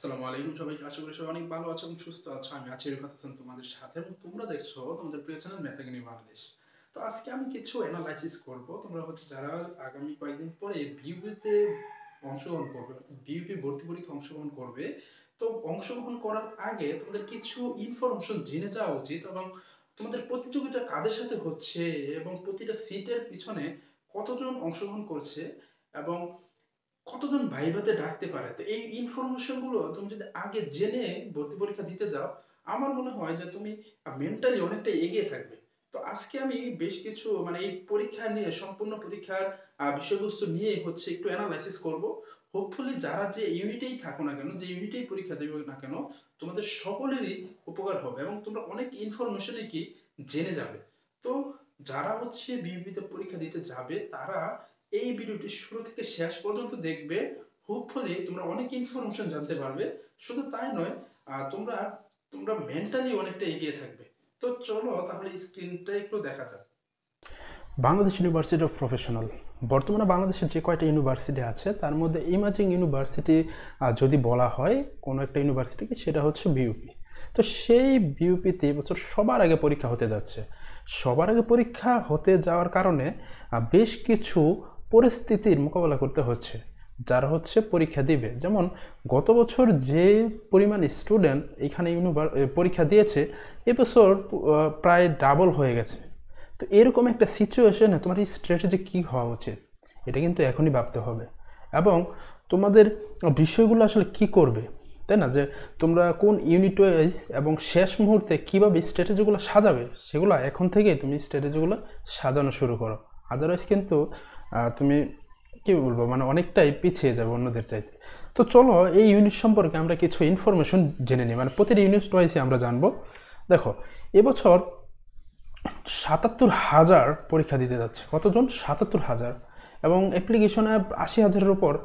আসসালামু আলাইকুম সবাইকে। আশা করি সবাই অনেক ভালো আছো এবং সুস্থ আছো। আমি আছি রিফাত হাসান তোমাদের সাথে। এবং তোমরা দেখছ তোমাদের প্রিয় চ্যানেল মেথাগিনি বাংলাদেশ। তো আজকে আমি কিছু অ্যানালাইসিস করব। তোমরা হচ্ছে যারা আগামী কয়েকদিন পরে বিউপিতে অংশগ্রহণ করবে, অর্থাৎ বিউপি ভর্তি পরীক্ষা অংশগ্রহণ করবে, তো অংশগ্রহণ করার আগে তোমাদের কিছু ইনফরমেশন জেনে যাওয়া উচিত এবং তোমাদের প্রতিযোগিতা কাদের সাথে হচ্ছে এবং প্রতিটা সিটের পিছনে কতজন অংশগ্রহণ করছে এবং কতজন ভাইভাতে ডাকতে পারে? তো এই ইনফরমেশনগুলো তুমি যদি আগে জেনে ভর্তি পরীক্ষা দিতে যাও, আমার মনে হয় যে তুমি মেন্টালি অনেকটা এগিয়ে থাকবে। তো আজকে আমি বেশ কিছু মানে এই পরীক্ষা নিয়ে, সম্পূর্ণ পরীক্ষার বিষয়বস্তু নিয়ে হচ্ছে একটু অ্যানালাইসিস করব। হোপফুলি যারা যে ইউনিটেই থাকো না কেন, যে ইউনিটেই পরীক্ষা দেবে না কেন, তোমাদের সকলেরই উপকার হবে এবং তোমরা অনেক ইনফরমেশনই কি জেনে যাবে। তো যারা হচ্ছে বিউপিতে পরীক্ষা দিতে যাবে, তারা এই ভিডিওটি শুরু থেকে শেষ পর্যন্ত দেখবে। হোপফুলি তোমরা অনেক ইনফরমেশন জানতে পারবে। শুধু তাই নয় তোমরা তোমরা মেন্টালি অনেকটা এগিয়ে থাকবে। তো চলো তাহলে স্ক্রিনটা একটু দেখা যাক। বাংলাদেশ ইউনিভার্সিটি অফ প্রফেশনাল বর্তমানে বাংলাদেশে যে কয়টা ইউনিভার্সিটি আছে, তার মধ্যে ইমাজিং ইউনিভার্সিটি যদি বলা হয়, কোনো একটা ইউনিভার্সিটিকে সেটা হচ্ছে বিউপি তো সেই বিউপিতে এবছর সবার আগে পরীক্ষা হতে যাচ্ছে। সবার আগে পরীক্ষা হতে যাওয়ার কারণে বেশ কিছু পরিস্থিতির মোকাবেলা করতে হচ্ছে, যারা হচ্ছে পরীক্ষা দিবে। যেমন, গত বছর যে পরিমাণ স্টুডেন্ট এখানে ইউনিভার পরীক্ষা দিয়েছে, এবছর প্রায় ডাবল হয়ে গেছে। তো এরকম একটা সিচুয়েশনে তোমার এই স্ট্র্যাটেজি কী হওয়া উচিত? এটা কিন্তু এখনই ভাবতে হবে। এবং তোমাদের বিষয়গুলো আসলে কি করবে? তাই না? যে তোমরা কোন ইউনিট ওয়াইজ এবং শেষ মুহূর্তে কীভাবে স্ট্র্যাটেজিগুলো সাজাবে, সেগুলো এখন থেকেই তুমি স্ট্র্যাটেজিগুলো সাজানো শুরু করো। আদারওয়াইজ কিন্তু তুমি কী বলব মানে অনেকটাই পিছিয়ে যাবে অন্যদের চাইতে। তো চলো, এই ইউনিট সম্পর্কে আমরা কিছু ইনফরমেশন জেনে নিই। মানে প্রতিটি ইউনিট ওয়াইজে আমরা জানব। দেখো, এবছর সাতাত্তর হাজার পরীক্ষা দিতে যাচ্ছে। কতজন? সাতাত্তর হাজার। এবং অ্যাপ্লিকেশনে আশি হাজারের উপর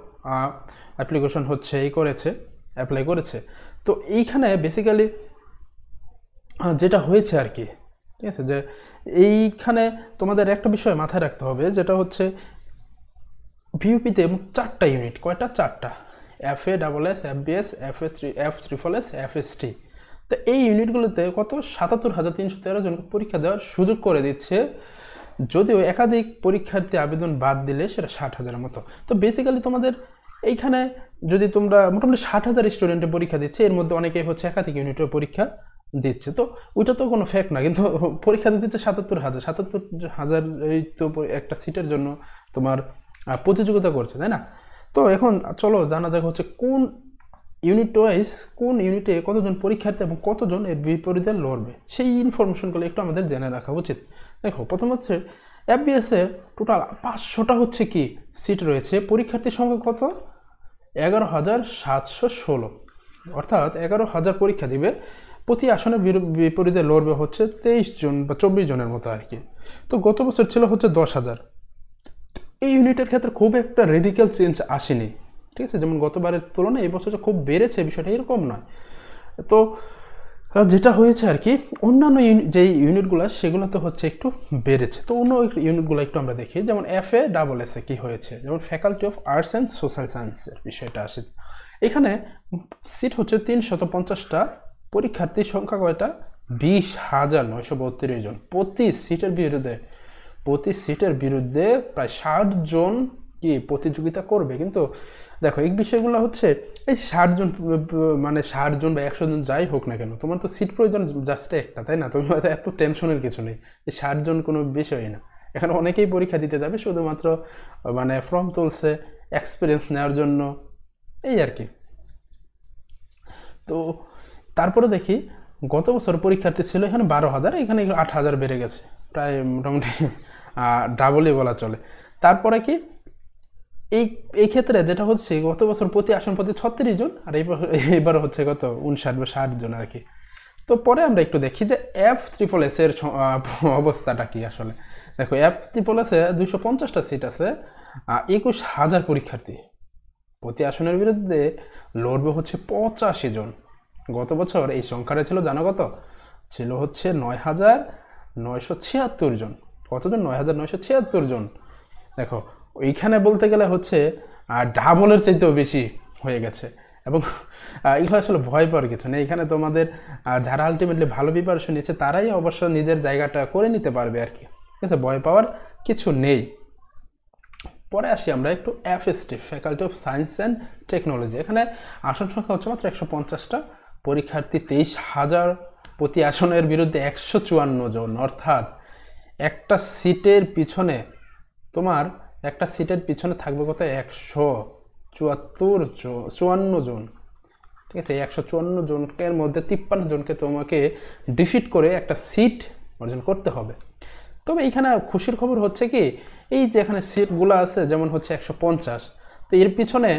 অ্যাপ্লিকেশন হচ্ছে, এই করেছে অ্যাপ্লাই করেছে। তো এইখানে বেসিক্যালি যেটা হয়েছে আর কি, ঠিক আছে? যে এইখানে তোমাদের একটা বিষয় মাথায় রাখতে হবে, যেটা হচ্ছে ভিউপিতে চারটা ইউনিট কয়টা? চারটা। F A double S F B S F A three F triple S F S T তো এই ইউনিটগুলোতে কত? সাতাত্তর হাজার তিনশো তেরো জনকে পরীক্ষা দেওয়ার সুযোগ করে দিচ্ছে। যদিও একাধিক পরীক্ষার্থী আবেদন বাদ দিলে সেটা ষাট হাজারের মতো। তো বেসিক্যালি তোমাদের এইখানে যদি তোমরা মোটামুটি ষাট হাজার স্টুডেন্টের পরীক্ষা দিচ্ছে, এর মধ্যে অনেকেই হচ্ছে একাধিক ইউনিটের পরীক্ষা দিচ্ছে। তো ওইটা তো কোনো ফ্যাক্ট না, কিন্তু পরীক্ষা দিতে হচ্ছে সাতাত্তর হাজার সাতাত্তর হাজার এই তো একটা সিটের জন্য তোমার প্রতিযোগিতা করছে, তাই না? তো এখন চলো জানা যাক হচ্ছে কোন ইউনিট ওয়াইজ কোন ইউনিটে কতজন পরীক্ষার্থী এবং কতজন এর বিপরীতে লড়বে? সেই ইনফরমেশনগুলো একটু আমাদের জেনে রাখা উচিত। দেখো, প্রথম হচ্ছে এফবিএসে টোটাল পাঁচশোটা হচ্ছে কি সিট রয়েছে। পরীক্ষার্থীর সংখ্যা কত? এগারো হাজার সাতশো ষোলো। অর্থাৎ এগারো হাজার পরীক্ষা দিবে। প্রতি আসনের বিরু- বিপরীতে লড়বে হচ্ছে তেইশ জন বা চব্বিশ জনের মতো আর কি। তো গত বছর ছিল হচ্ছে দশ হাজার। এই ইউনিটের ক্ষেত্রে খুব একটা রেডিক্যাল চেঞ্জ আসেনি। ঠিক আছে? যেমন গতবারের তুলনায় এই যে খুব বেড়েছে বিষয়টা এরকম নয়। তো যেটা হয়েছে আর কি, অন্যান্য যে ইউনিটগুলো সেগুলোতে হচ্ছে একটু বেড়েছে। তো অন্য ইউনিটগুলো একটু আমরা দেখি। যেমন F A double S A কী হয়েছে? যেমন faculty of arts and social সায়েন্সের বিষয়টা আসে। এখানে সিট হচ্ছে তিনশত পঞ্চাশটা, পরীক্ষার্থীর সংখ্যা কয়টা? বিশ হাজার নয়শো বত্রিশ জন। প্রতি সিটের বিরুদ্ধে প্রতি সিটের বিরুদ্ধে প্রায় ষাট জন কি প্রতিযোগিতা করবে। কিন্তু দেখো, এই বিষয়গুলো হচ্ছে, এই ষাট জন মানে ষাট জন বা একশো জন যাই হোক না কেন, তোমার তো সিট প্রয়োজন জাস্ট একটা, তাই না? তুমি হয়তো এত টেনশনের কিছু নেই। এই ষাট জন কোনো বিষয়ই না। এখানে অনেকেই পরীক্ষা দিতে যাবে, শুধুমাত্র মানে ফর্ম তুলছে এক্সপিরিয়েন্স নেওয়ার জন্য, এই আর কি। তো তারপরে দেখি গত বছর পরীক্ষার্থী ছিল এখানে বারো হাজার, এখানে আট হাজার বেড়ে গেছে। প্রায় মোটামুটি ডাবলই বলা চলে। তারপরে কি? এই এই ক্ষেত্রে যেটা হচ্ছে, গত বছর প্রতি আসন প্রতি ছত্রিশ জন, আর এইবার এবার হচ্ছে কত উনষাট বা ষাট জন আর কি। তো পরে আমরা একটু দেখি যে এফ ত্রিপল এস এর অবস্থাটা কি আসলে। দেখো এফ ত্রিপল এসে দুইশো পঞ্চাশটা সিট আছে একুশ হাজার পরীক্ষার্থী। প্রতি আসনের বিরুদ্ধে লড়বে হচ্ছে পঁচাশি জন। গত বছর এই সংখ্যাটা ছিল, জানো কত? ছিল হচ্ছে নয় হাজার নয়শো ছিয়াত্তর জন। কতজন? নয় হাজার নয়শো ছিয়াত্তর জন। দেখো ওইখানে বলতে গেলে হচ্ছে ডাবলের চাইতেও বেশি হয়ে গেছে। এবং এগুলো আসলে ভয় পাওয়ার কিছু নেই। এখানে তোমাদের যারা আলটিমেটলি ভালো প্রিপারেশন নিয়েছে, তারাই অবশ্য নিজের জায়গাটা করে নিতে পারবে আর কি। ঠিক আছে? ভয় পাওয়ার কিছু নেই। পরে আসি আমরা একটু FST faculty of science and technology এখানে আসন সংখ্যা হচ্ছে মাত্র একশো পঞ্চাশটা। পরীক্ষার্থী তেইশ হাজার প্রতি আসনের বিরুদ্ধে একশো চুয়ান্ন জন। অর্থাৎ একটা সিটের পিছনে তোমার একটা সিটের পিছনে থাকবে কত? একশো চুয়াত্তর চুয়ান্ন জন। ঠিক আছে? একশো চুয়ান্ন জনকের মধ্যে তিপ্পান্ন জনকে তোমাকে ডিফিট করে একটা সিট অর্জন করতে হবে। তবে এইখানে খুশির খবর হচ্ছে কি? এই যে এখানে সিটগুলো আছে, যেমন হচ্ছে একশো পঞ্চাশ, তো এর পিছনে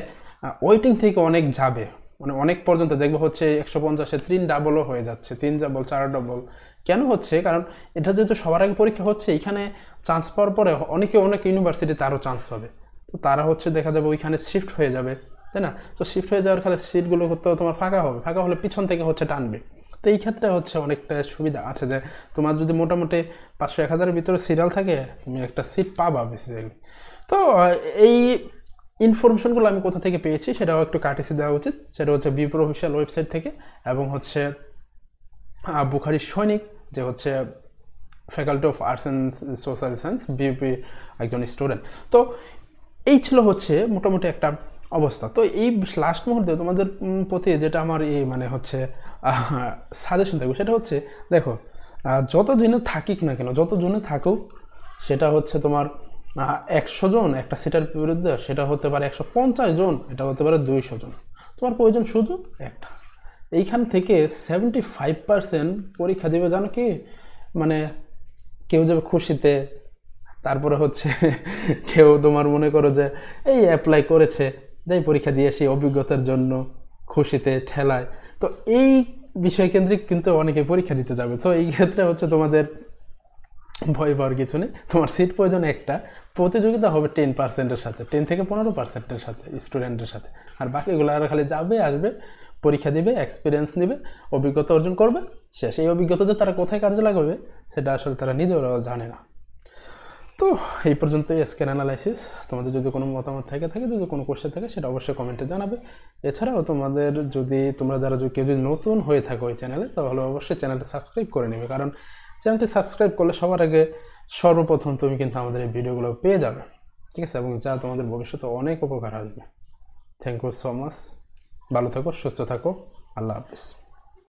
ওয়েটিং থেকে অনেক যাবে। মানে অনেক পর্যন্ত দেখব হচ্ছে একশো পঞ্চাশে তিন ডাবলও হয়ে যাচ্ছে, তিন ডাবল চার ডাবল কেন হচ্ছে? কারণ এটা যেহেতু সবার আগে পরীক্ষা হচ্ছে, এখানে চান্স পাওয়ার পরে অনেকে অনেক ইউনিভার্সিটি তারও চান্স পাবে। তো তারা হচ্ছে দেখা যাবে ওইখানে শিফট হয়ে যাবে, তাই না? তো শিফট হয়ে যাওয়ার ফলে সিটগুলো তো তোমার ফাঁকা হবে, ফাঁকা হলে পিছন থেকে হচ্ছে টানবে। তো এই ক্ষেত্রে হচ্ছে অনেকটা সুবিধা আছে যে তোমার যদি মোটামুটি পাঁচশো, এক হাজারের ভিতরে সিরিয়াল থাকে, তুমি একটা সিট পাবা বেসিক্যালি তো এই ইনফরমেশনগুলো আমি কোথা থেকে পেয়েছি সেটাও একটু কাটিসি দেওয়া উচিত। সেটা হচ্ছে বিপ্র অফিসিয়াল ওয়েবসাইট থেকে এবং হচ্ছে বুখারি সৈনিক যে হচ্ছে faculty of arts and social science BUP একজন স্টুডেন্ট তো এই ছিল হচ্ছে মোটামুটি একটা অবস্থা। তো এই লাস্ট মুহূর্তে তোমাদের প্রতি যেটা আমার এই মানে হচ্ছে সাজেশন থাকবে সেটা হচ্ছে, দেখো যত দিনে থাকিক না কেন যত জনে থাকুক, সেটা হচ্ছে তোমার একশো জন একটা সিটের বিরুদ্ধে সেটা হতে পারে একশো পঞ্চাশ জন, এটা হতে পারে দুইশো জন। তোমার প্রয়োজন শুধু একটা। এইখান থেকে সেভেন্টি ফাইভ পার্সেন্ট পরীক্ষা দেবে, জানো কি? মানে কেউ যাবে খুশিতে, তারপরে হচ্ছে কেউ তোমার মনে করো যে এই অ্যাপ্লাই করেছে, যাই পরীক্ষা দিয়ে আসি অভিজ্ঞতার জন্য, খুশিতে, ঠেলায়। তো এই বিষয়কেন্দ্রিক কিন্তু অনেকে পরীক্ষা দিতে যাবে। তো এই ক্ষেত্রে হচ্ছে তোমাদের ভয় পাওয়ার কিছু নেই। তোমার সিট প্রয়োজন একটা। প্রতিযোগিতা হবে টেন পার্সেন্টের সাথে টেন থেকে পনেরো পার্সেন্টের সাথে স্টুডেন্টের সাথে। আর বাকিগুলো আর খালি যাবে, আসবে, পরীক্ষা দিবে এক্সপিরিয়েন্স নেবে, অভিজ্ঞতা অর্জন করবে, শেষ। এই অভিজ্ঞতা যে তারা কোথায় কাজে লাগাবে, সেটা আসলে তারা নিজেরাও জানে না। তো এই পর্যন্তই আজকের অ্যানালাইসিস তোমাদের যদি কোনো মতামত থেকে, থাকে, যদি কোনো কোশ্চেন থাকে, সেটা অবশ্যই কমেন্টে জানাবে। এছাড়াও তোমাদের যদি, তোমরা যারা কেউ যদি নতুন হয়ে থাকো ওই চ্যানেলে তাহলে অবশ্যই চ্যানেলটা সাবস্ক্রাইব করে নেবে। কারণ চ্যানেলটি সাবস্ক্রাইব করলে সবার আগে সর্বপ্রথম তুমি কিন্তু আমাদের এই ভিডিওগুলো পেয়ে যাবে। ঠিক আছে? এবং যা তোমাদের ভবিষ্যতে অনেক উপকার আসবে। থ্যাংক ইউ সো মাচ ভালো থাকো, সুস্থ থাকো। আল্লাহ হাফিজ।